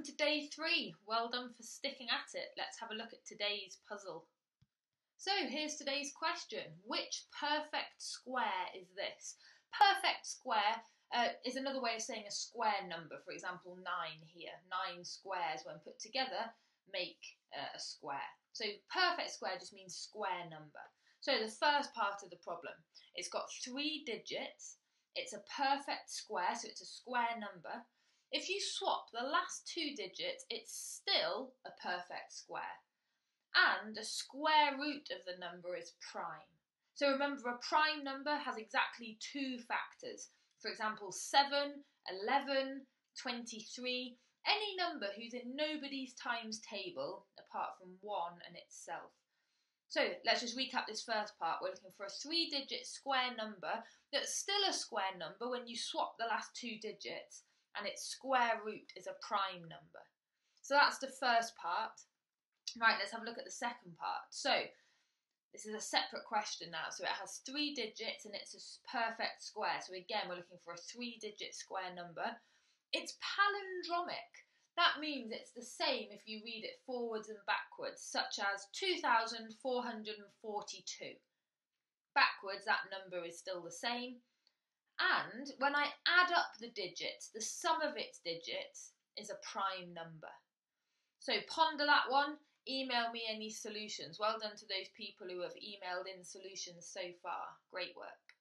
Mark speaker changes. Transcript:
Speaker 1: welcome to day three. Well done for sticking at it. Let's have a look at today's puzzle. So here's today's question. Which perfect square is this? Perfect square uh, is another way of saying a square number. For example, nine here. Nine squares, when put together, make uh, a square. So perfect square just means square number. So the first part of the problem, it's got three digits. It's a perfect square, so it's a square number. If you swap the last two digits, it's still a perfect square. And a square root of the number is prime. So remember, a prime number has exactly two factors. For example, 7, 11, 23, any number who's in nobody's times table apart from 1 and itself. So let's just recap this first part. We're looking for a three digit square number that's still a square number when you swap the last two digits and its square root is a prime number. So that's the first part. Right, let's have a look at the second part. So this is a separate question now. So it has three digits and it's a perfect square. So again, we're looking for a three digit square number. It's palindromic. That means it's the same if you read it forwards and backwards, such as 2442. Backwards, that number is still the same. And when I add up the digits, the sum of its digits is a prime number. So ponder that one. Email me any solutions. Well done to those people who have emailed in solutions so far. Great work.